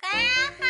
可爱